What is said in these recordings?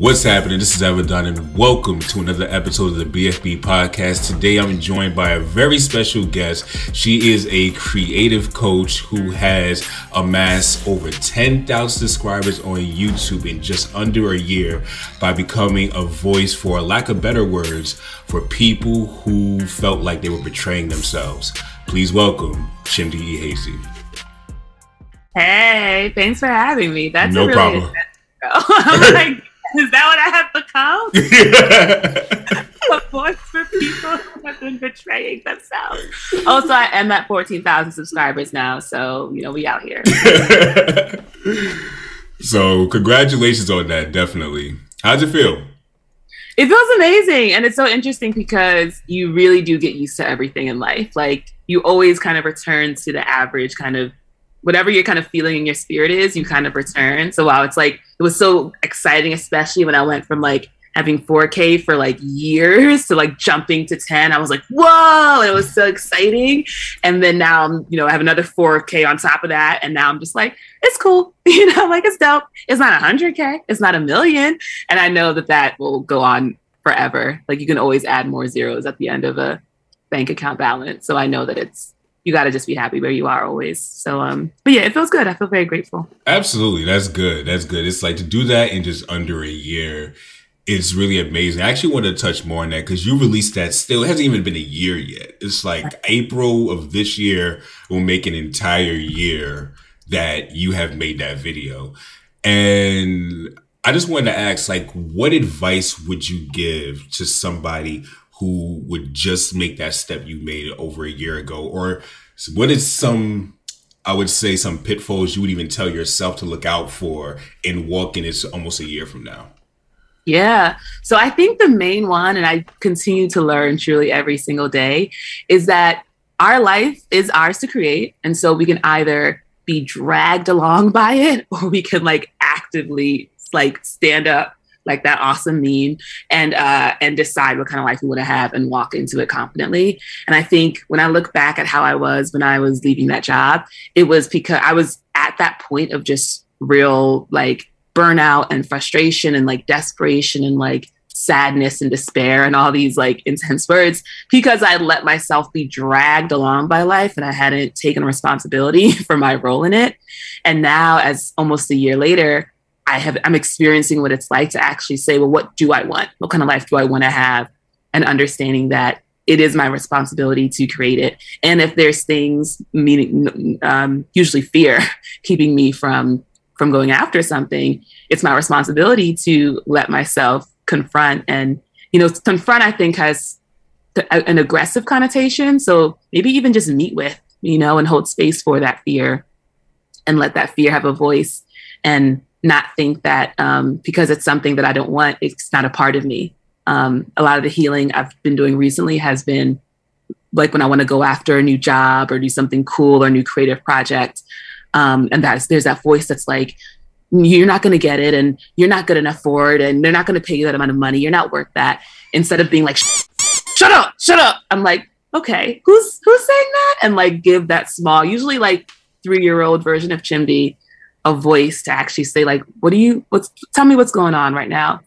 What's happening? This is Avidan, and welcome to another episode of the BFB podcast. Today, I'm joined by a very special guest. She is a creative coach who has amassed over 10,000 subscribers on YouTube in just under a year by becoming a voice, for a lack of better words, for people who felt like they were betraying themselves. Please welcome Chimdi Ihezie. Hey, thanks for having me. That's no really problem. I'm like, is that what I have become? a voice for people who have been betraying themselves. Also, I am at 14,000 subscribers now, so you know we out here. so, congratulations on that. Definitely. How's it feel? It feels amazing, and it's so interesting because you really do get used to everything in life. Like you always kind of return to the average kind of whatever you're kind of feeling in your spirit is, you kind of return. So wow, it's like it was so exciting, especially when I went from like having 4K for like years to like jumping to 10. I was like, whoa, it was so exciting. And then now I'm, you know, I have another 4K on top of that. And now I'm just like, it's cool. You know, like it's dope. It's not 100K, it's not a million. And I know that that will go on forever. Like you can always add more zeros at the end of a bank account balance. So I know that it's you got to just be happy where you are always. So, um, but yeah, it feels good. I feel very grateful. Absolutely. That's good. That's good. It's like to do that in just under a year. It's really amazing. I actually want to touch more on that because you released that still. It hasn't even been a year yet. It's like April of this year will make an entire year that you have made that video. And I just wanted to ask, like, what advice would you give to somebody who would just make that step you made over a year ago? Or what is some, I would say, some pitfalls you would even tell yourself to look out for in walking it's almost a year from now? Yeah. So I think the main one, and I continue to learn truly every single day, is that our life is ours to create. And so we can either be dragged along by it or we can like actively like stand up like that awesome meme and uh and decide what kind of life we want to have and walk into it confidently and i think when i look back at how i was when i was leaving that job it was because i was at that point of just real like burnout and frustration and like desperation and like sadness and despair and all these like intense words because I let myself be dragged along by life and I hadn't taken responsibility for my role in it. And now, as almost a year later, I have I'm experiencing what it's like to actually say, well, what do I want? What kind of life do I want to have? And understanding that it is my responsibility to create it. And if there's things, meaning um, usually fear, keeping me from from going after something, it's my responsibility to let myself confront. And you know, confront I think has an aggressive connotation. So maybe even just meet with, you know, and hold space for that fear, and let that fear have a voice. And not think that um, because it's something that I don't want, it's not a part of me. Um, a lot of the healing I've been doing recently has been like when I want to go after a new job or do something cool or a new creative project. Um, and that's there's that voice that's like, you're not going to get it and you're not good enough for it and they're not going to pay you that amount of money. You're not worth that. Instead of being like, shut up, shut up. I'm like, okay, who's who's saying that? And like give that small, usually like three year old version of Chimdi a voice to actually say like what do you what's tell me what's going on right now.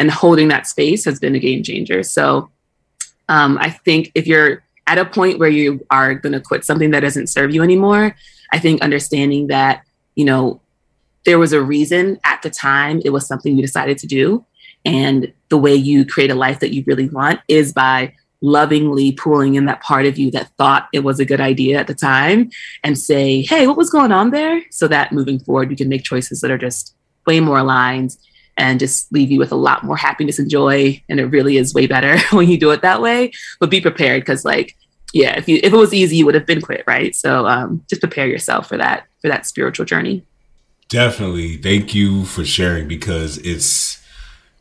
And holding that space has been a game changer. So um, i think if you're at a point where you are going to quit something that doesn't serve you anymore i think understanding that you know there was a reason at the time it was something you decided to do. And the way you create a life that you really want is by lovingly pulling in that part of you that thought it was a good idea at the time and say, hey, what was going on there? So that moving forward, you can make choices that are just way more aligned and just leave you with a lot more happiness and joy. And it really is way better when you do it that way. But be prepared because, like, yeah, if you if it was easy, you would have been quit, right? So um, just prepare yourself for that for that spiritual journey. Definitely, thank you for sharing because it's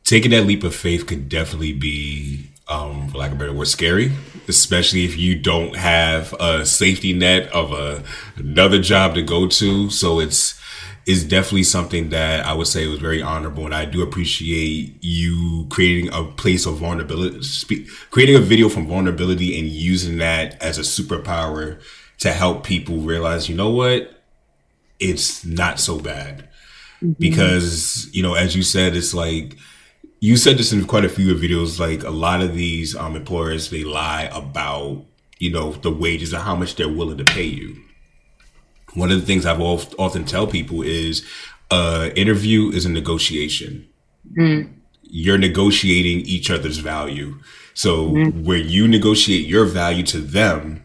taking that leap of faith could definitely be um, for lack of a better word, scary, especially if you don't have a safety net of a another job to go to. So it's is definitely something that I would say was very honorable, and I do appreciate you creating a place of vulnerability, spe- creating a video from vulnerability, and using that as a superpower to help people realize, you know what, it's not so bad, mm-hmm. because you know, as you said, it's like you said this in quite a few of your videos. Like a lot of these um, employers, they lie about you know the wages and how much they're willing to pay you. One of the things I've often tell people is, uh, interview is a negotiation. Mm. You're negotiating each other's value. So mm. where you negotiate your value to them,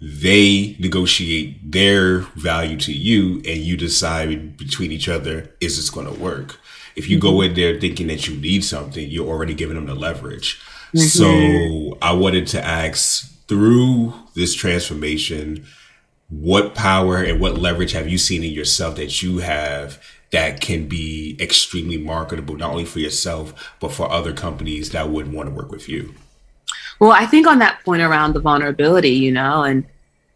they negotiate their value to you, and you decide between each other is this going to work. If you mm-hmm. go in there thinking that you need something, you're already giving them the leverage. Mm-hmm. So I wanted to ask through this transformation, what power and what leverage have you seen in yourself that you have that can be extremely marketable, not only for yourself, but for other companies that would want to work with you? Well, I think on that point around the vulnerability, you know, and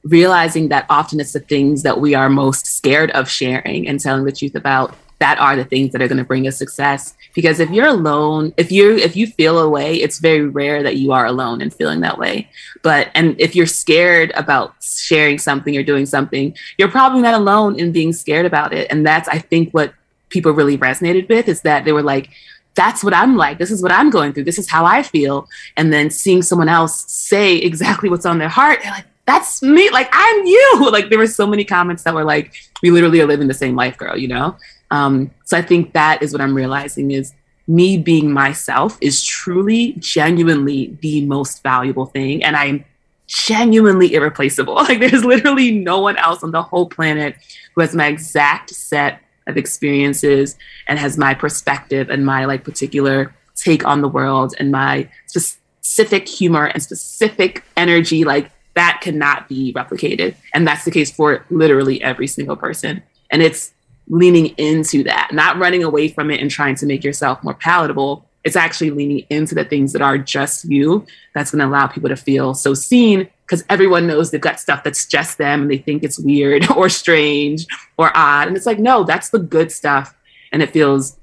realizing that often it's the things that we are most scared of sharing and telling the truth about that are the things that are going to bring us success. Because if you're alone if you if you feel a way it's very rare that you are alone and feeling that way. But and if you're scared about sharing something or doing something you're probably not alone in being scared about it. And that's i think what people really resonated with is that they were like that's what i'm like. This is what i'm going through. This is how i feel. And then seeing someone else say exactly what's on their heart they're like that's me. Like i'm you. Like there were so many comments that were like we literally are living the same life girl you know um, so I think that is what I'm realizing is me being myself is truly, genuinely the most valuable thing. And I'm genuinely irreplaceable. Like there's literally no one else on the whole planet who has my exact set of experiences and has my perspective and my like particular take on the world and my specific humor and specific energy. Like that cannot be replicated. And that's the case for literally every single person. And it's leaning into that, not running away from it and trying to make yourself more palatable. It's actually leaning into the things that are just you that's going to allow people to feel so seen because everyone knows they've got stuff that's just them and they think it's weird or strange or odd. And it's like, no, that's the good stuff. And it feels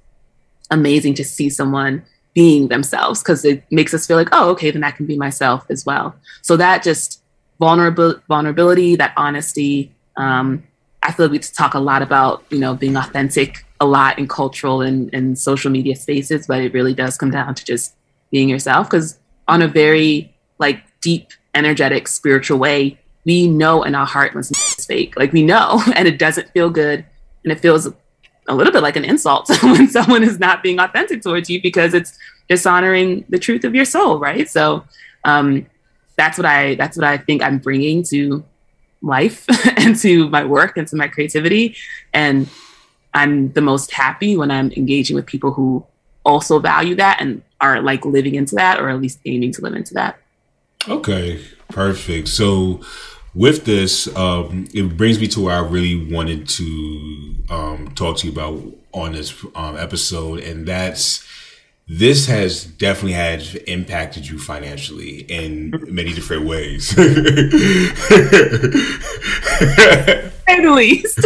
amazing to see someone being themselves because it makes us feel like, oh, okay, then I can be myself as well. So that just vulnerable vulnerability, that honesty, um, I feel like we talk a lot about, you know, being authentic a lot in cultural and, and social media spaces, but it really does come down to just being yourself. Because on a very like deep, energetic, spiritual way, we know in our heart when something's fake. Like we know, and it doesn't feel good, and it feels a little bit like an insult when someone is not being authentic towards you because it's dishonoring the truth of your soul, right? So um, that's what I that's what I think I'm bringing to life and to my work and to my creativity. And I'm the most happy when I'm engaging with people who also value that and are like living into that or at least aiming to live into that. Okay, perfect. So with this, um, it brings me to where I really wanted to um, talk to you about on this um, episode, and that's this has definitely had impacted you financially in many different ways. At least.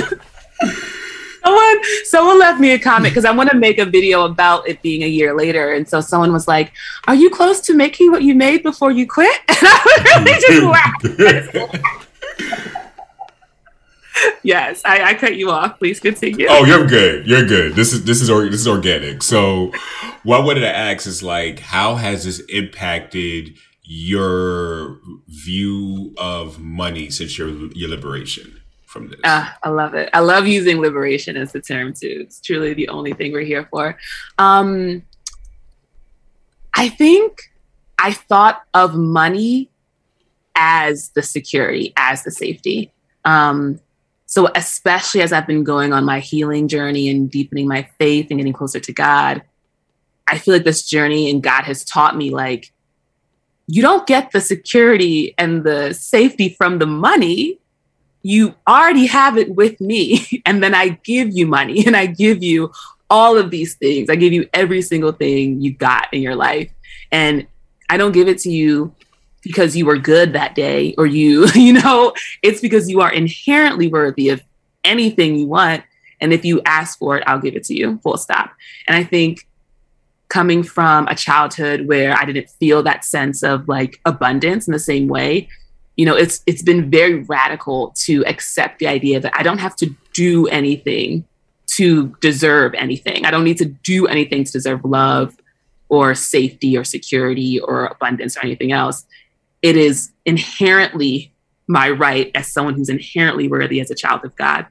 someone someone left me a comment because I want to make a video about it being a year later. And so someone was like, Are you close to making what you made before you quit? And I really just laughed yes, I, I, cut you off. Please continue. Oh, you're good. You're good. This is this is or, this is organic. So, what I wanted to ask is like, how has this impacted your view of money since your your liberation? From this. Uh, I love it. I love using liberation as the term too. It's truly the only thing we're here for. Um, I think I thought of money as the security, as the safety. Um, so, especially as I've been going on my healing journey and deepening my faith and getting closer to God, I feel like this journey and God has taught me like, you don't get the security and the safety from the money. You already have it with me. And then I give you money and I give you all of these things. I give you every single thing you got in your life. And I don't give it to you because you were good that day or you you know it's because you are inherently worthy of anything you want. And if you ask for it i'll give it to you full stop. And i think coming from a childhood where i didn't feel that sense of like abundance in the same way you know it's it's been very radical to accept the idea that i don't have to do anything to deserve anything. I don't need to do anything to deserve love or safety or security or abundance or anything else. It is inherently my right as someone who's inherently worthy as a child of God.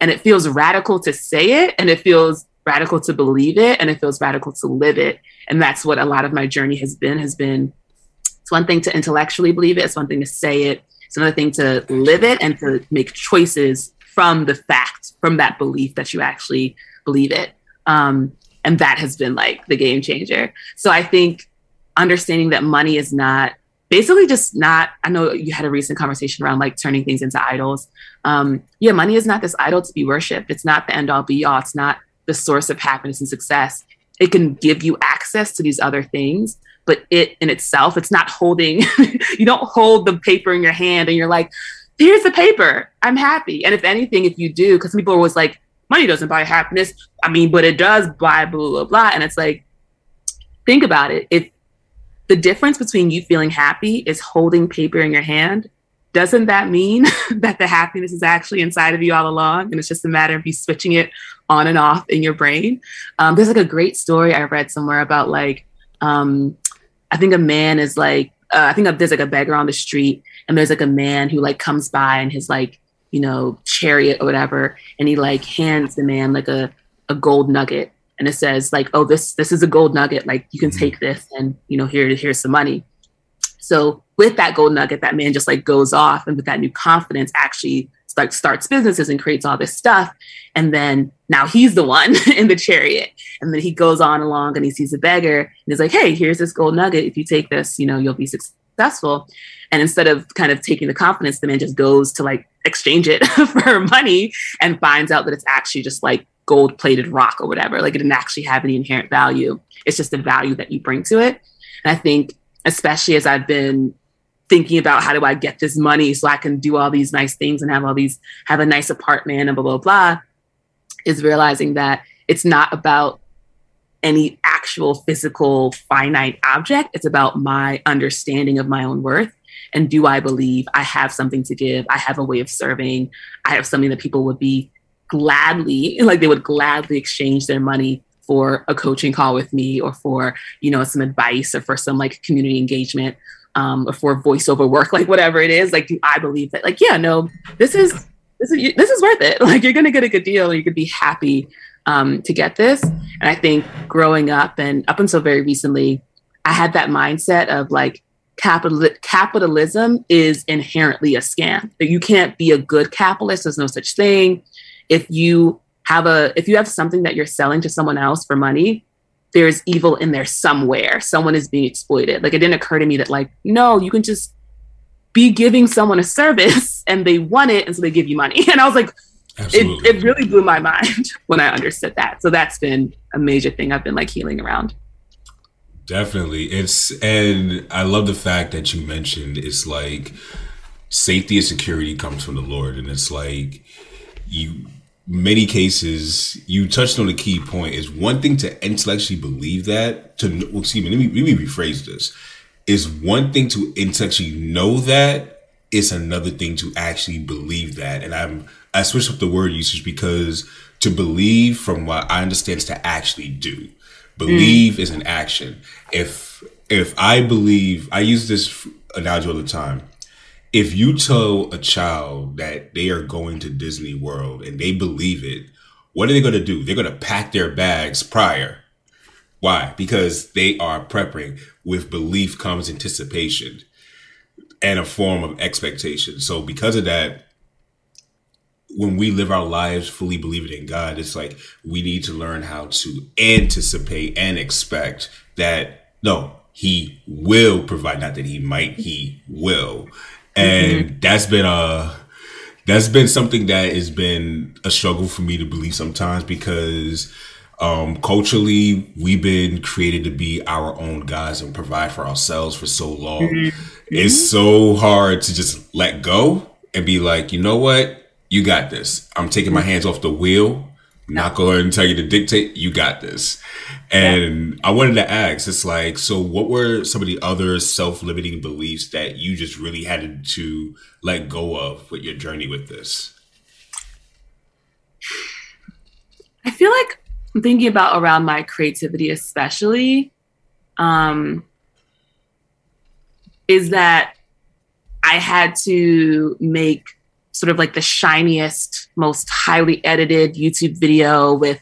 And it feels radical to say it and it feels radical to believe it and it feels radical to live it. And that's what a lot of my journey has been has been it's one thing to intellectually believe it, it's one thing to say it, it's another thing to live it and to make choices from the fact, from that belief that you actually believe it. Um, and that has been like the game changer. So I think understanding that money is not basically just not i know you had a recent conversation around like turning things into idols. Um yeah money is not this idol to be worshipped. It's not the end all be all. It's not the source of happiness and success. It can give you access to these other things but it in itself it's not holding you don't hold the paper in your hand and you're like here's the paper. I'm happy. And if anything if you do because people are always like money doesn't buy happiness. I mean but it does buy blah blah blah. And it's like think about it. If the difference between you feeling happy is holding paper in your hand. Doesn't that mean that the happiness is actually inside of you all along? And it's just a matter of you switching it on and off in your brain. Um, there's like a great story I read somewhere about like, um, I think a man is like, uh, I think there's like a beggar on the street, and there's like a man who like comes by in his like, you know, chariot or whatever, and he like hands the man like a, a gold nugget and it says like, oh, this this is a gold nugget. Like you can mm-hmm. take this and you know here here's some money. So with that gold nugget, that man just like goes off and with that new confidence actually like starts businesses and creates all this stuff. And then now he's the one in the chariot. And then he goes on along and he sees a beggar and he's like, hey, here's this gold nugget. If you take this, you know, you'll be successful. And instead of kind of taking the confidence, the man just goes to like exchange it for money and finds out that it's actually just like gold plated rock or whatever. Like it didn't actually have any inherent value. It's just the value that you bring to it. And I think, especially as I've been thinking about how do I get this money so I can do all these nice things and have all these, have a nice apartment and blah, blah, blah, is realizing that it's not about any actual physical finite object. It's about my understanding of my own worth. And do I believe I have something to give? I have a way of serving. I have something that people would be gladly, like they would gladly exchange their money for a coaching call with me or for, you know, some advice or for some like community engagement um, or for voiceover work, like whatever it is. Like, do I believe that, like, yeah, no, this is, this is, this is worth it. Like, you're going to get a good deal. You could be happy um, to get this. And I think growing up and up until very recently, I had that mindset of like, capital capitalism is inherently a scam. That you can't be a good capitalist. There's no such thing if you have a if you have something that you're selling to someone else for money there's evil in there somewhere. Someone is being exploited. Like it didn't occur to me that like no you can just be giving someone a service and they want it and so they give you money. And i was like it, it really blew my mind when i understood that. So that's been a major thing i've been like healing around. Definitely. It's and i love the fact that you mentioned it's like safety and security comes from the lord. And it's like you many cases you touched on a key point is one thing to intellectually believe that to well, excuse me let me, let me rephrase this. Is one thing to intellectually know that it's another thing to actually believe that. And i'm i switched up the word usage because to believe from what i understand is to actually do. Believe mm. is an action. If if i believe i use this analogy all the time if you tell a child that they are going to Disney World and they believe it, what are they going to do? They're going to pack their bags prior. Why? Because they are prepping. With belief comes anticipation and a form of expectation. So, because of that, when we live our lives fully believing in God, it's like we need to learn how to anticipate and expect that no, He will provide, not that He might, He will and mm-hmm. that's been a that's been something that has been a struggle for me to believe sometimes because um, culturally we've been created to be our own guys and provide for ourselves for so long. Mm-hmm. It's so hard to just let go and be like, you know what, you got this. I'm taking my hands off the wheel. Not going to tell you to dictate. You got this. And yeah. I wanted to ask, it's like, so what were some of the other self limiting beliefs that you just really had to let go of with your journey with this? I feel like I'm thinking about around my creativity, especially. um, is that I had to make sort of like the shiniest, most highly edited YouTube video with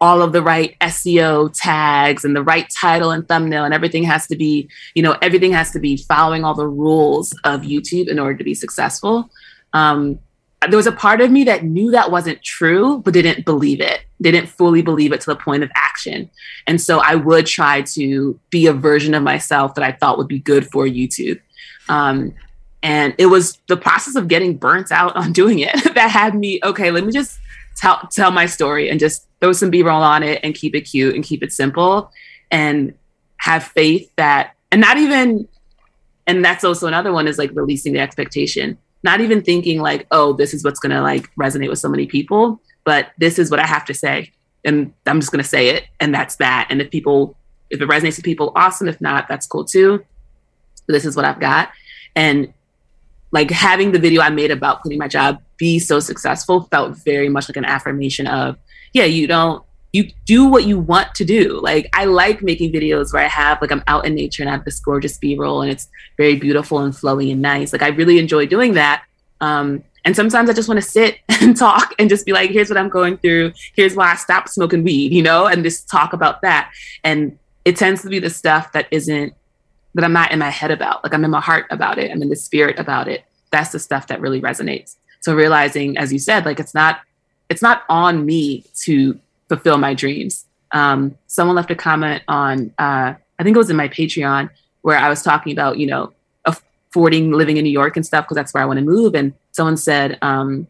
all of the right SEO tags and the right title and thumbnail and everything has to be, you know, everything has to be following all the rules of YouTube in order to be successful. Um, there was a part of me that knew that wasn't true, but didn't believe it. Didn't fully believe it to the point of action. And so I would try to be a version of myself that I thought would be good for YouTube. Um, and it was the process of getting burnt out on doing it that had me, okay, let me just tell tell my story and just throw some b-roll on it and keep it cute and keep it simple and have faith that and not even and that's also another one is like releasing the expectation. Not even thinking like oh this is what's to like resonate with so many people but this is what i have to say. And i'm just to say it and that's that. And if people if it resonates with people awesome. If not that's cool too. This is what i've got. And like having the video i made about quitting my job be so successful felt very much like an affirmation of, yeah, you don't you do what you want to do. Like I like making videos where I have like I'm out in nature and I have this gorgeous B-roll and it's very beautiful and flowy and nice. Like I really enjoy doing that. Um, and sometimes I just want to sit and talk and just be like, here's what I'm going through. Here's why I stopped smoking weed, you know, and just talk about that. And it tends to be the stuff that isn't that I'm not in my head about. Like I'm in my heart about it. I'm in the spirit about it. That's the stuff that really resonates. So realizing, as you said, like it's not it's not on me to fulfill my dreams. Um, someone left a comment on uh, I think it was in my Patreon where I was talking about you know affording living in New York and stuff because that's where I want to move. And someone said, um,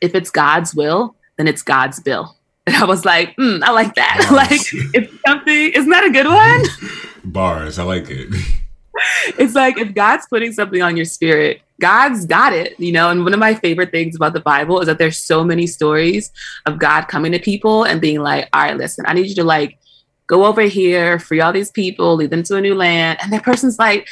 if it's God's will, then it's God's bill. And I was like, mm, I like that. like it's something. Isn't that a good one? Bars. I like it. it's like if God's putting something on your spirit, God's got it, you know. And one of my favorite things about the Bible is that there's so many stories of God coming to people and being like, all right, listen, I need you to like go over here, free all these people, lead them to a new land. And that person's like,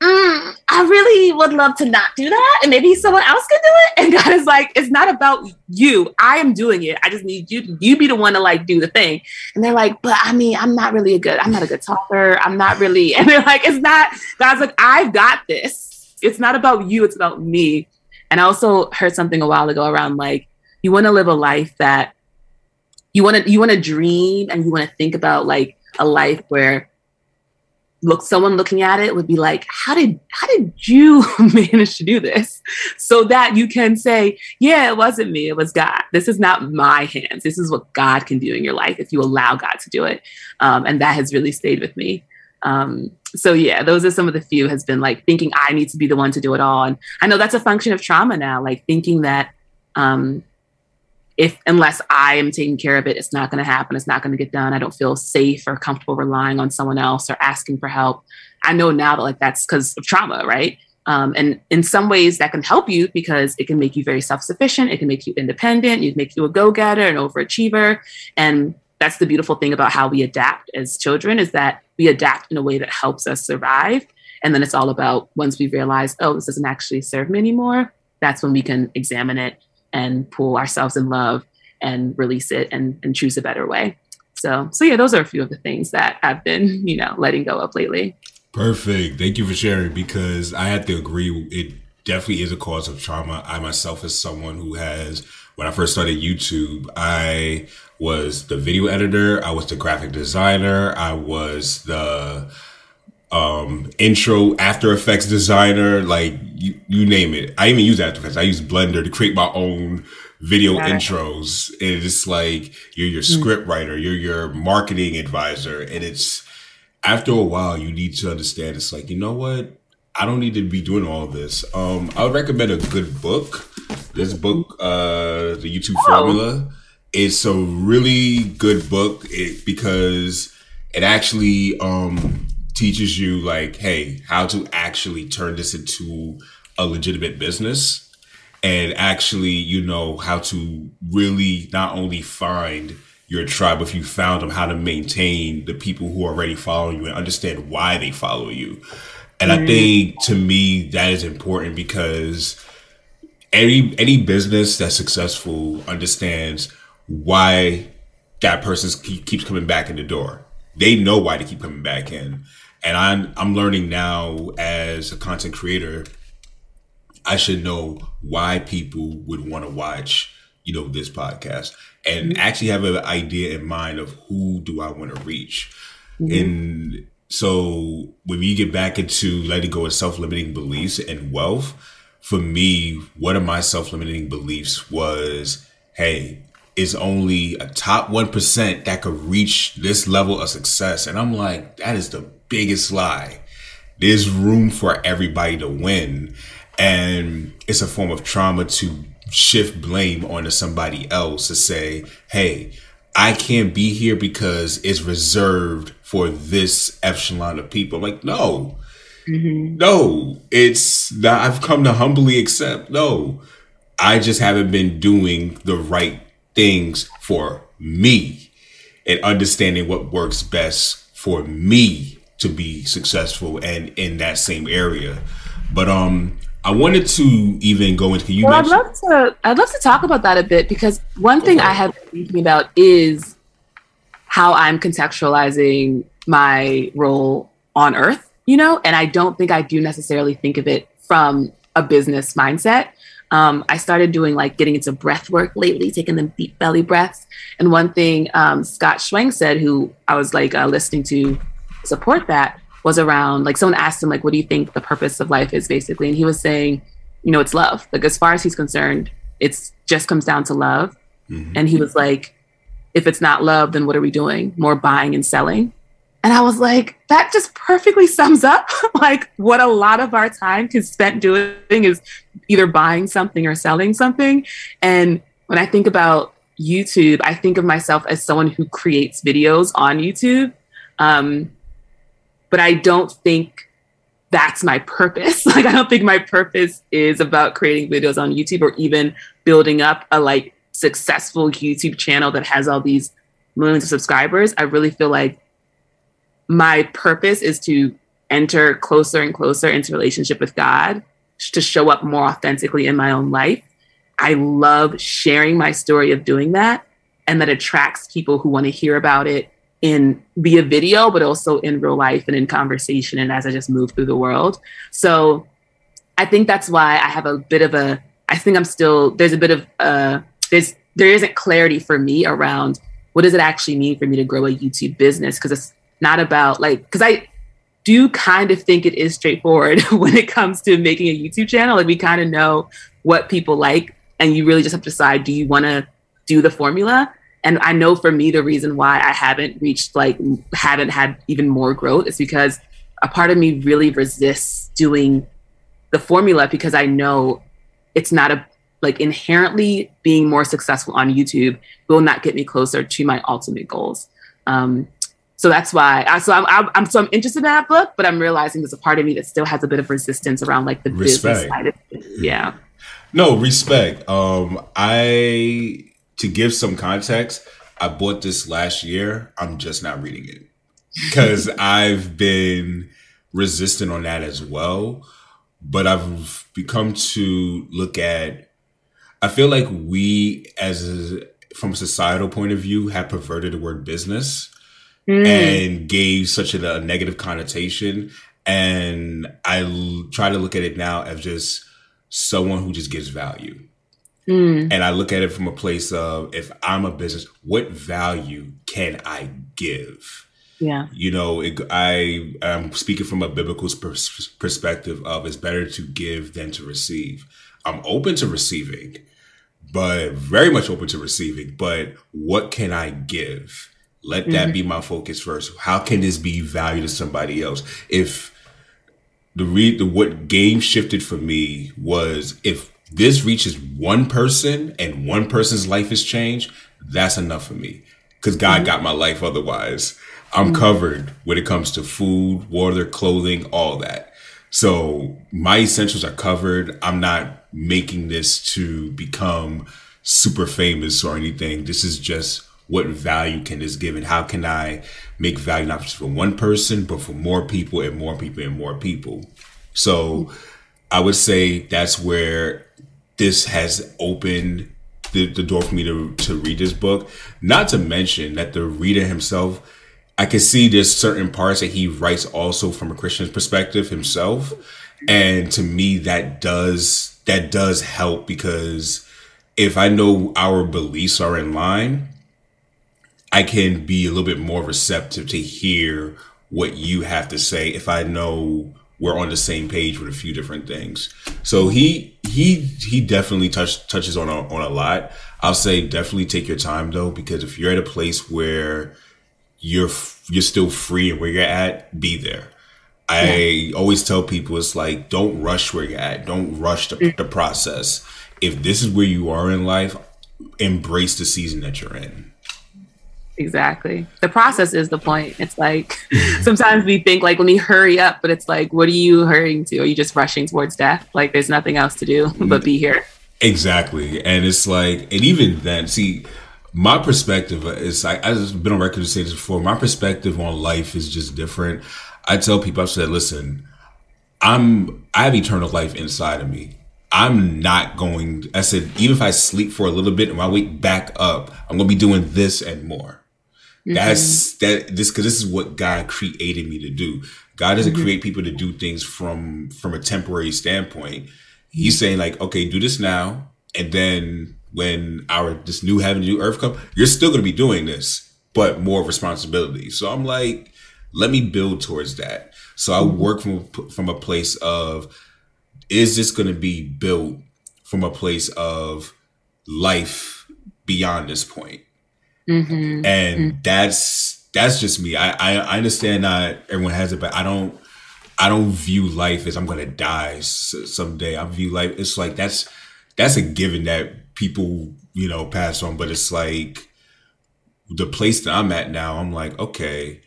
mm, I really would love to not do that. And maybe someone else can do it. And God is like, it's not about you. I am doing it. I just need you to you be the one to like do the thing. And they're like, but I mean, I'm not really a good, I'm not a good talker. I'm not really, and they're like, it's not, God's like, I've got this it's not about you, it's about me. And I also heard something a while ago around like you want to live a life that you want to you want to dream and you want to think about like a life where look someone looking at it would be like how did how did you manage to do this? So that you can say yeah it wasn't me it was god. This is not my hands. This is what god can do in your life if you allow god to do it. Um, and that has really stayed with me. Um, so yeah, those are some of the few has been like thinking I need to be the one to do it all. And I know that's a function of trauma now, like thinking that um, if unless I am taking care of it, it's not going to happen. It's not going to get done. I don't feel safe or comfortable relying on someone else or asking for help. I know now that like that's because of trauma, right? Um, and in some ways that can help you because it can make you very self-sufficient. It can make you independent. You make you a go-getter, an overachiever, and that's the beautiful thing about how we adapt as children is that we adapt in a way that helps us survive. And then it's all about once we realize, oh, this doesn't actually serve me anymore, that's when we can examine it and pull ourselves in love and release it and, and choose a better way. So, so yeah, those are a few of the things that I've been, you know, letting go of lately. Perfect. Thank you for sharing because I have to agree. It definitely is a cause of trauma. I myself, as someone who has, when I first started YouTube, I was the video editor, I was the graphic designer, I was the um, intro After Effects designer, like you, you name it. I even use After Effects. I use Blender to create my own video yeah. intros. And it's like you're your mm. script writer, you're your marketing advisor. And it's after a while, you need to understand it's like, you know what? I don't need to be doing all this. Um, I would recommend a good book. This book, uh, the YouTube oh. formula it's a really good book it, because it actually um, teaches you like, hey, how to actually turn this into a legitimate business and actually, you know, how to really not only find your tribe, if you found them, how to maintain the people who are already following you and understand why they follow you. And mm. I think to me that is important because any any business that's successful understands why that person keeps coming back in the door. They know why they keep coming back in. And I'm I'm learning now as a content creator, I should know why people would want to watch, you know, this podcast and mm-hmm. actually have an idea in mind of who do I want to reach. Mm-hmm. And so when you get back into letting go of self-limiting beliefs and wealth, for me, one of my self-limiting beliefs was, hey, it's only a top 1% that could reach this level of success. And I'm like, that is the biggest lie. There's room for everybody to win. And it's a form of trauma to shift blame onto somebody else to say, hey, I can't be here because it's reserved for this echelon of people. Like, no, mm-hmm. no, it's that I've come to humbly accept. No, I just haven't been doing the right things for me and understanding what works best for me to be successful and in that same area. But um I wanted to even go into. you well, I'd love to. I'd love to talk about that a bit because one thing I have been thinking about is how I'm contextualizing my role on Earth. You know, and I don't think I do necessarily think of it from a business mindset. Um, I started doing like getting into breath work lately, taking the deep belly breaths. And one thing um, Scott Schwenk said, who I was like uh, listening to support that, was around like someone asked him like what do you think the purpose of life is basically? And he was saying you know it's love. Like as far as he's concerned it's just comes down to love. Mm-hmm. and he was like if it's not love then what are we doing? More buying and selling? And i was like that just perfectly sums up like what a lot of our time is spent doing is either buying something or selling something. And when i think about youtube i think of myself as someone who creates videos on youtube. Um, but I don't think that's my purpose. Like, I don't think my purpose is about creating videos on YouTube or even building up a like successful YouTube channel that has all these millions of subscribers. I really feel like my purpose is to enter closer and closer into relationship with God, to show up more authentically in my own life. I love sharing my story of doing that, and that attracts people who want to hear about it in via video, but also in real life and in conversation and as I just move through the world. So I think that's why I have a bit of a I think I'm still there's a bit of uh there's there isn't clarity for me around what does it actually mean for me to grow a YouTube business because it's not about like because I do kind of think it is straightforward when it comes to making a YouTube channel. Like we kind of know what people like, and you really just have to decide do you want to do the formula and I know for me, the reason why I haven't reached like, haven't had even more growth is because a part of me really resists doing the formula because I know it's not a, like inherently being more successful on YouTube will not get me closer to my ultimate goals. Um, so that's why I, so I'm, I'm, so I'm interested in that book, but I'm realizing there's a part of me that still has a bit of resistance around like the respect. business side of it. Yeah. No respect. Um, I to give some context, I bought this last year. I'm just not reading it because I've been resistant on that as well. But I've become to look at. I feel like we, as a, from a societal point of view, have perverted the word business mm. and gave such a, a negative connotation. And I l- try to look at it now as just someone who just gives value. Mm. And I look at it from a place of if I'm a business, what value can I give? Yeah. You know, it, I am speaking from a biblical pers- perspective of it's better to give than to receive. I'm open to receiving, but very much open to receiving. But what can I give? Let mm-hmm. that be my focus first. How can this be value to somebody else? If the read the what game shifted for me was if this reaches one person and one person's life is changed, that's enough for me. Because God mm-hmm. got my life otherwise. I'm mm-hmm. covered when it comes to food, water, clothing, all that. So my essentials are covered. I'm not making this to become super famous or anything. This is just what value can this give and how can I make value not just for one person, but for more people and more people and more people. So I would say that's where this has opened the, the door for me to, to read this book. Not to mention that the reader himself, I can see there's certain parts that he writes also from a Christian perspective himself. And to me, that does that does help because if I know our beliefs are in line, I can be a little bit more receptive to hear what you have to say if I know we're on the same page with a few different things. So he he he definitely touch, touches on a, on a lot. I'll say definitely take your time though because if you're at a place where you're you're still free and where you're at, be there. I yeah. always tell people it's like don't rush where you're at. Don't rush the, the process. If this is where you are in life, embrace the season that you're in. Exactly. The process is the point. It's like sometimes we think like let me hurry up, but it's like, what are you hurrying to? Are you just rushing towards death? Like there's nothing else to do mm-hmm. but be here. Exactly. And it's like, and even then, see, my perspective is like I've been on record to say this before. My perspective on life is just different. I tell people, I've said, listen, I'm I have eternal life inside of me. I'm not going. I said, even if I sleep for a little bit and I wake back up, I'm gonna be doing this and more. Mm-hmm. That's that this because this is what God created me to do. God doesn't mm-hmm. create people to do things from from a temporary standpoint. He's saying like, okay, do this now, and then when our this new heaven, new earth come, you're still going to be doing this, but more responsibility. So I'm like, let me build towards that. So I mm-hmm. work from from a place of, is this going to be built from a place of life beyond this point? Mm-hmm. And mm-hmm. that's that's just me. I, I, I understand not everyone has it, but I don't I don't view life as I'm gonna die someday. I view life it's like that's that's a given that people you know pass on, but it's like the place that I'm at now. I'm like okay,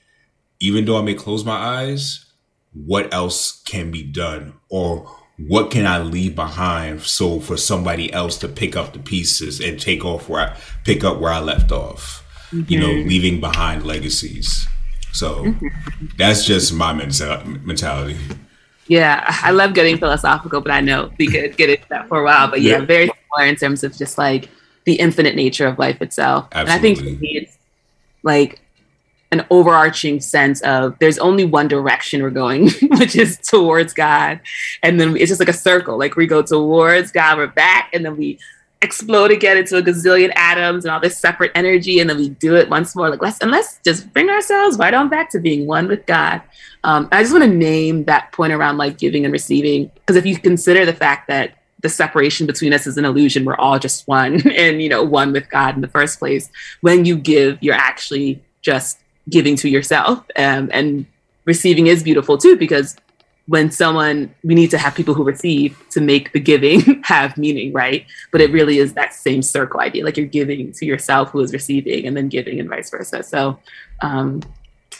even though I may close my eyes, what else can be done or what can I leave behind so for somebody else to pick up the pieces and take off where I pick up where I left off. Mm-hmm. You know, mm-hmm. leaving behind legacies. So mm-hmm. that's just my mentality. Yeah, I love getting philosophical, but I know we could get into that for a while. But yeah, yeah. very similar in terms of just like the infinite nature of life itself. Absolutely. And I think it's like an overarching sense of there's only one direction we're going, which is towards God. And then it's just like a circle. Like we go towards God, we're back, and then we explode again into a gazillion atoms and all this separate energy, and then we do it once more. Like let's and let's just bring ourselves right on back to being one with God. Um, I just want to name that point around like giving and receiving, because if you consider the fact that the separation between us is an illusion, we're all just one, and you know, one with God in the first place. When you give, you're actually just giving to yourself um, and receiving is beautiful too because when someone we need to have people who receive to make the giving have meaning right? But it really is that same circle idea like you're giving to yourself who is receiving and then giving and vice versa. So um,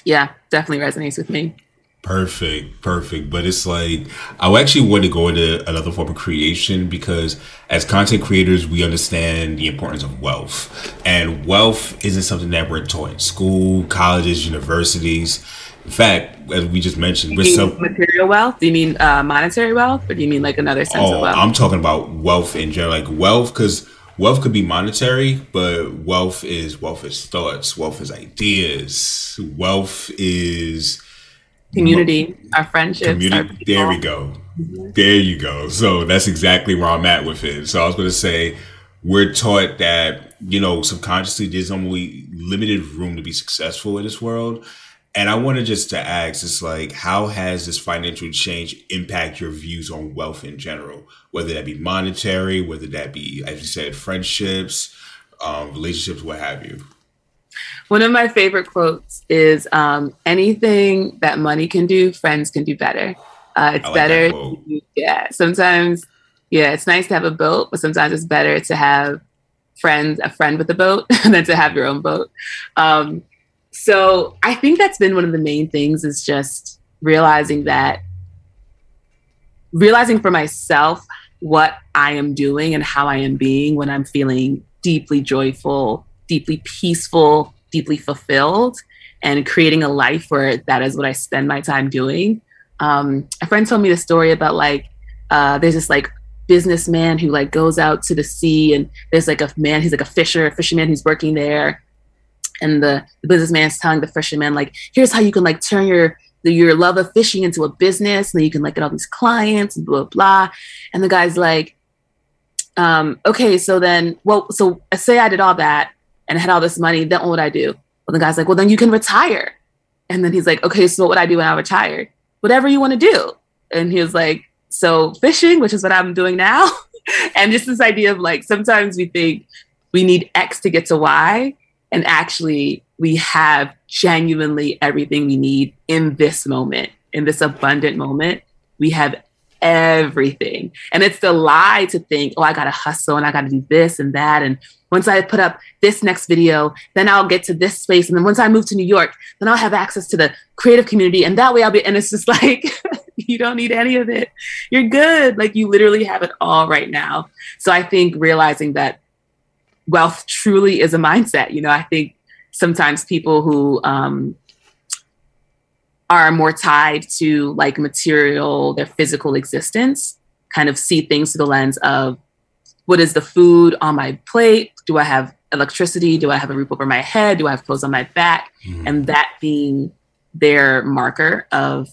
yeah definitely resonates with me Perfect, perfect. But it's like I actually want to go into another form of creation because as content creators, we understand the importance of wealth. And wealth isn't something that we're taught in school, colleges, universities. In fact, as we just mentioned, we're some material wealth. Do you mean uh, monetary wealth, or do you mean like another sense oh, of wealth? I'm talking about wealth in general, like wealth, because wealth could be monetary, but wealth is wealth is thoughts, wealth is ideas, wealth is community, our friendships. Community, our there we go. Mm-hmm. There you go. So that's exactly where I'm at with it. So I was going to say, we're taught that, you know, subconsciously there's only limited room to be successful in this world. And I wanted just to ask, it's like, how has this financial change impact your views on wealth in general? Whether that be monetary, whether that be, as you said, friendships, um, relationships, what have you. One of my favorite quotes is um, anything that money can do, friends can do better. Uh, it's like better. To, yeah. Sometimes, yeah, it's nice to have a boat, but sometimes it's better to have friends, a friend with a boat than to have your own boat. Um, so I think that's been one of the main things is just realizing that, realizing for myself what I am doing and how I am being when I'm feeling deeply joyful, deeply peaceful, deeply fulfilled and creating a life where that is what I spend my time doing. Um, a friend told me the story about like uh, there's this like businessman who like goes out to the sea and there's like a man he's like a fisher a fisherman who's working there and the, the businessman's telling the fisherman like here's how you can like turn your your love of fishing into a business and then you can like get all these clients and blah blah and the guy's like um okay so then well so say i did all that and had all this money then what would i do well the guy's like well then you can retire and then he's like okay so what would i do when i retire whatever you want to do and he was like so fishing which is what i'm doing now and just this idea of like sometimes we think we need x to get to y and actually we have genuinely everything we need in this moment, in this abundant moment. We have everything. And it's the lie to think, oh, I got to hustle and I got to do this and that. And once I put up this next video, then I'll get to this space. And then once I move to New York, then I'll have access to the creative community. And that way I'll be, and it's just like, you don't need any of it. You're good. Like you literally have it all right now. So I think realizing that wealth truly is a mindset. You know, I think sometimes people who um, are more tied to like material, their physical existence, kind of see things through the lens of what is the food on my plate? Do I have electricity? Do I have a roof over my head? Do I have clothes on my back? Mm-hmm. And that being their marker of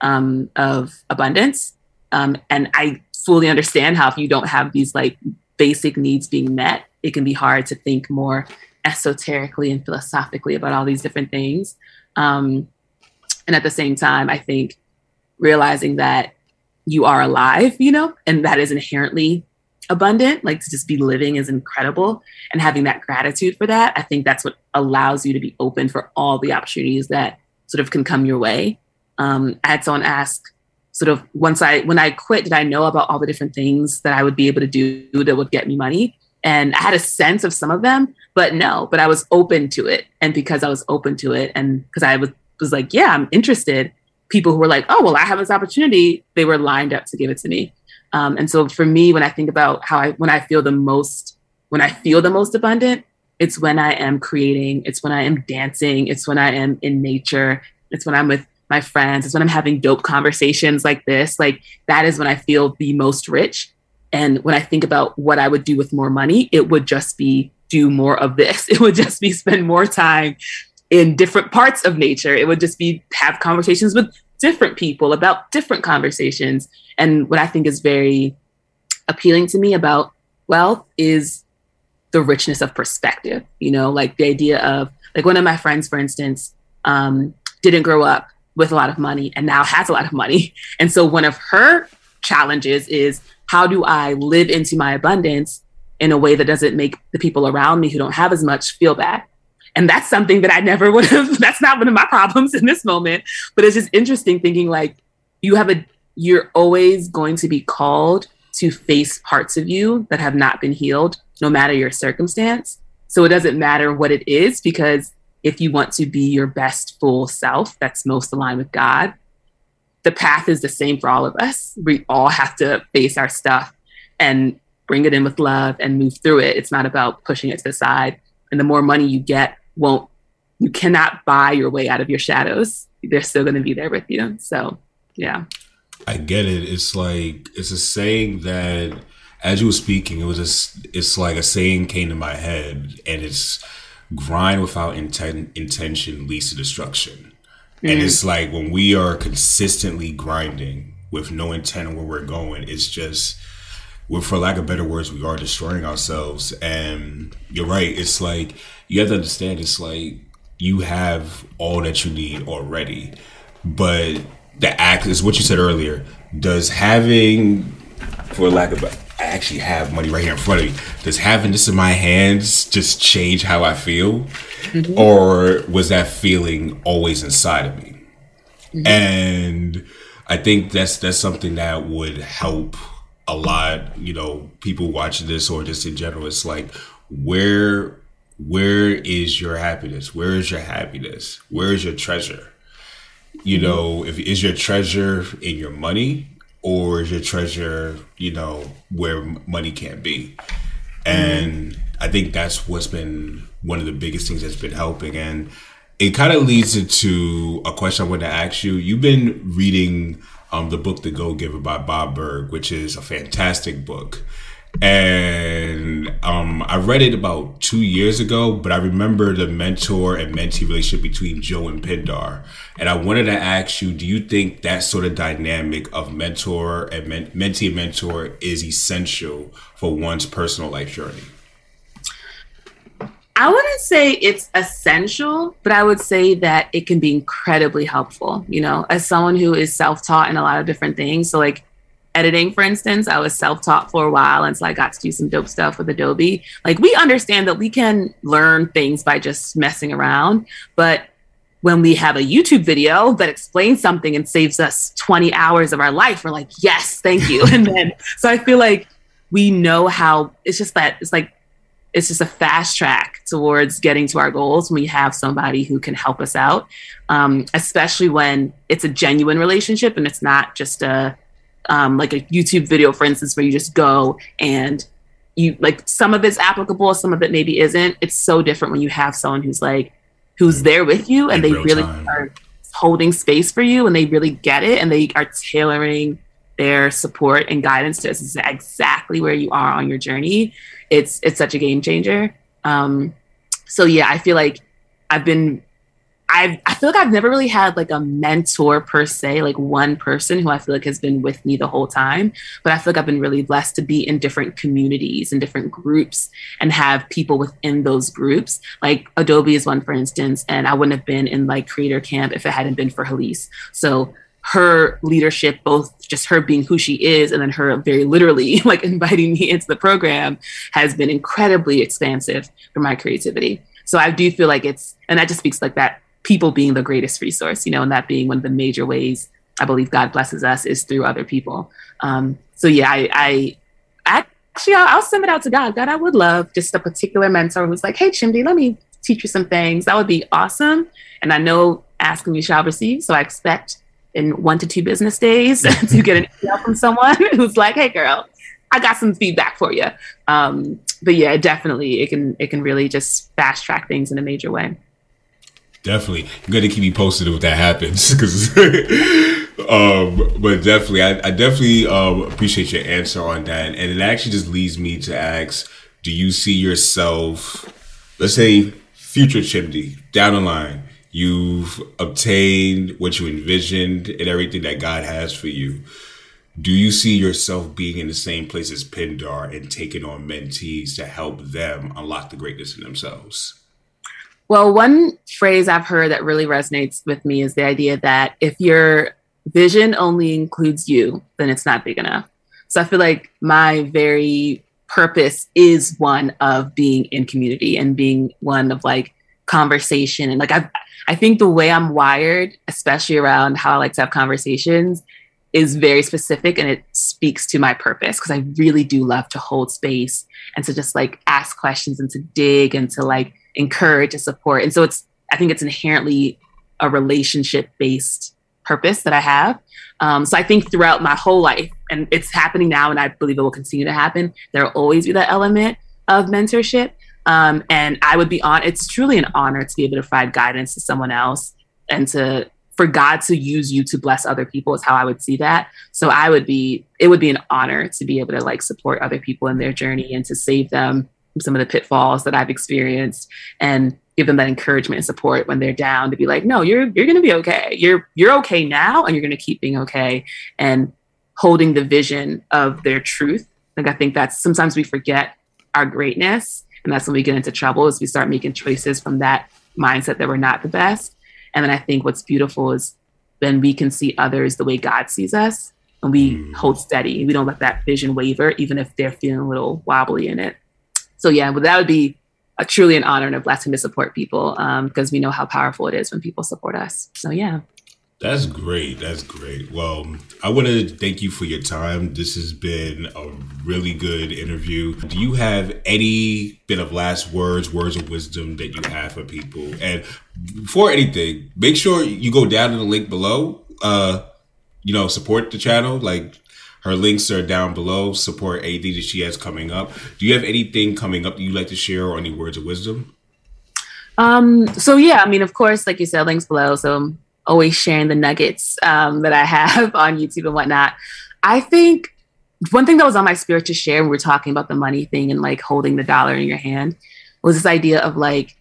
um, of abundance. Um, and I fully understand how if you don't have these like basic needs being met, it can be hard to think more esoterically and philosophically about all these different things. Um, and at the same time, I think realizing that you are alive, you know, and that is inherently abundant, like to just be living is incredible. And having that gratitude for that, I think that's what allows you to be open for all the opportunities that sort of can come your way. Um, I had someone ask, sort of once I when I quit, did I know about all the different things that I would be able to do that would get me money? And I had a sense of some of them, but no, but I was open to it. And because I was open to it and because I was, was like, yeah, I'm interested, people who were like, oh, well, I have this opportunity, they were lined up to give it to me. Um, and so for me, when I think about how I, when I feel the most, when I feel the most abundant, it's when I am creating, it's when I am dancing, it's when I am in nature, it's when I'm with my friends, it's when I'm having dope conversations like this. Like that is when I feel the most rich. And when I think about what I would do with more money, it would just be do more of this. It would just be spend more time in different parts of nature. It would just be have conversations with different people about different conversations. And what I think is very appealing to me about wealth is the richness of perspective. You know, like the idea of like one of my friends, for instance, um, didn't grow up with a lot of money and now has a lot of money. And so one of her challenges is how do I live into my abundance in a way that doesn't make the people around me who don't have as much feel bad? And that's something that I never would have, that's not one of my problems in this moment. But it's just interesting thinking like you have a, you're always going to be called to face parts of you that have not been healed, no matter your circumstance. So it doesn't matter what it is, because if you want to be your best full self that's most aligned with God, the path is the same for all of us. We all have to face our stuff and bring it in with love and move through it. It's not about pushing it to the side. And the more money you get, won't you cannot buy your way out of your shadows. They're still going to be there with you. So, yeah. I get it. It's like it's a saying that as you were speaking, it was a, it's like a saying came to my head, and it's grind without intent, intention leads to destruction. Mm. And it's like when we are consistently grinding with no intent on where we're going, it's just, well, for lack of better words, we are destroying ourselves. And you're right. It's like you have to understand. It's like you have all that you need already, but the act is what you said earlier. Does having, for lack of I actually have money right here in front of me. Does having this in my hands just change how I feel? Mm-hmm. Or was that feeling always inside of me? Mm-hmm. And I think that's that's something that would help a lot, you know, people watching this or just in general. It's like where where is your happiness? Where is your happiness? Where is your treasure? You know, if is your treasure in your money or is your treasure, you know, where money can't be? And. I think that's what's been one of the biggest things that's been helping. And it kind of leads into a question I want to ask you. You've been reading um, the book The Go Giver by Bob Burg, which is a fantastic book. And um, I read it about two years ago, but I remember the mentor and mentee relationship between Joe and Pindar. And I wanted to ask you, do you think that sort of dynamic of mentor and men- mentee and mentor is essential for one's personal life journey? I wouldn't say it's essential, but I would say that it can be incredibly helpful. You know, as someone who is self taught in a lot of different things. So, like, editing, for instance, I was self taught for a while. And so I got to do some dope stuff with Adobe. Like, we understand that we can learn things by just messing around. But when we have a YouTube video that explains something and saves us 20 hours of our life, we're like, yes, thank you. and then, so I feel like we know how it's just that it's like, it's just a fast track towards getting to our goals when we have somebody who can help us out, um, especially when it's a genuine relationship and it's not just a, um, like a YouTube video, for instance, where you just go and you like some of it's applicable, some of it maybe isn't. It's so different when you have someone who's like who's there with you and In they really time. are holding space for you and they really get it and they are tailoring their support and guidance to exactly where you are on your journey. It's it's such a game changer. Um, so yeah, I feel like I've been I I feel like I've never really had like a mentor per se, like one person who I feel like has been with me the whole time. But I feel like I've been really blessed to be in different communities and different groups and have people within those groups. Like Adobe is one, for instance, and I wouldn't have been in like creator camp if it hadn't been for Halise. So her leadership, both just her being who she is and then her very literally like inviting me into the program has been incredibly expansive for my creativity. So I do feel like it's, and that just speaks like that people being the greatest resource, you know, and that being one of the major ways I believe God blesses us is through other people. Um, so yeah, I, I actually I'll, I'll, send it out to God. God, I would love just a particular mentor who's like, hey, Chimdi, let me teach you some things. That would be awesome. And I know asking you shall receive. So I expect in one to two business days to get an email from someone who's like, hey, girl, I got some feedback for you. Um, but yeah, definitely, it can it can really just fast track things in a major way. Definitely. I'm to keep you posted if that happens. Cause, um, but definitely, I, I definitely um, appreciate your answer on that. And it actually just leads me to ask do you see yourself, let's say, future Chimdi down the line? You've obtained what you envisioned and everything that God has for you. Do you see yourself being in the same place as Pindar and taking on mentees to help them unlock the greatness in themselves? Well, one phrase I've heard that really resonates with me is the idea that if your vision only includes you, then it's not big enough. So I feel like my very purpose is one of being in community and being one of like conversation. And like I I think the way I'm wired, especially around how I like to have conversations, is very specific and it speaks to my purpose because I really do love to hold space and to just like ask questions and to dig and to like encourage and support. And so it's, I think it's inherently a relationship based purpose that I have. Um, so I think throughout my whole life, and it's happening now, and I believe it will continue to happen, there will always be that element of mentorship. Um, and I would be on, it's truly an honor to be able to provide guidance to someone else and to, for God to use you to bless other people is how I would see that. So I would be, it would be an honor to be able to like support other people in their journey and to save them some of the pitfalls that I've experienced and give them that encouragement and support when they're down to be like, no, you're you're gonna be okay. You're you're okay now and you're gonna keep being okay and holding the vision of their truth. Like I think that's sometimes we forget our greatness and that's when we get into trouble is we start making choices from that mindset that we're not the best. And then I think what's beautiful is when we can see others the way God sees us and we mm. hold steady. We don't let that vision waver, even if they're feeling a little wobbly in it so yeah, but that would be a truly an honor and a blessing to support people because um, we know how powerful it is when people support us. So yeah. That's great. That's great. Well, I want to thank you for your time. This has been a really good interview. Do you have any bit of last words, words of wisdom that you have for people? And before anything, make sure you go down to the link below. Uh, you know, support the channel. Like her links are down below. Support anything that she has coming up. Do you have anything coming up that you'd like to share or any words of wisdom? Um, so yeah, I mean, of course, like you said, links below. So I'm always sharing the nuggets um, that I have on YouTube and whatnot. I think one thing that was on my spirit to share when we are talking about the money thing and like holding the dollar in your hand was this idea of like,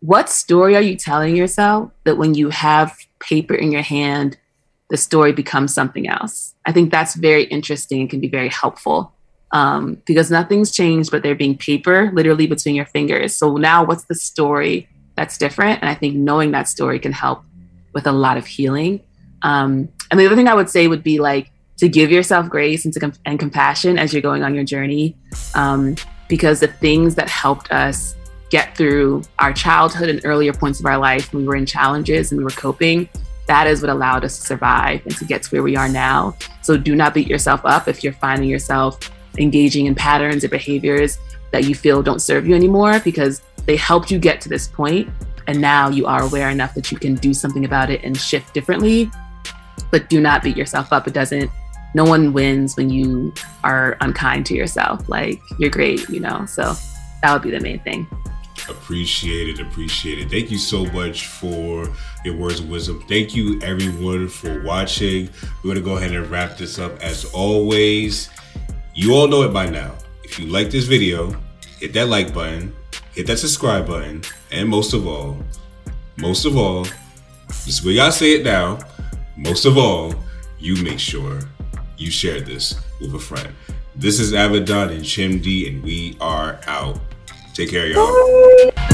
what story are you telling yourself that when you have paper in your hand, the story becomes something else? I think that's very interesting and can be very helpful um, because nothing's changed, but there being paper literally between your fingers. So now, what's the story that's different? And I think knowing that story can help with a lot of healing. Um, and the other thing I would say would be like to give yourself grace and, com- and compassion as you're going on your journey, um, because the things that helped us get through our childhood and earlier points of our life when we were in challenges and we were coping that is what allowed us to survive and to get to where we are now. So do not beat yourself up if you're finding yourself engaging in patterns or behaviors that you feel don't serve you anymore because they helped you get to this point and now you are aware enough that you can do something about it and shift differently. But do not beat yourself up. It doesn't no one wins when you are unkind to yourself. Like you're great you know? So that would be the main thing appreciate it appreciate it thank you so much for your words of wisdom thank you everyone for watching we're to go ahead and wrap this up as always you all know it by now. If you like this video, hit that like button, hit that subscribe button, and most of all, most of all, this is where y'all say it now, most of all, you make sure you share this with a friend. This is Avidan and Chimdi, and we are out. Take care, y'all.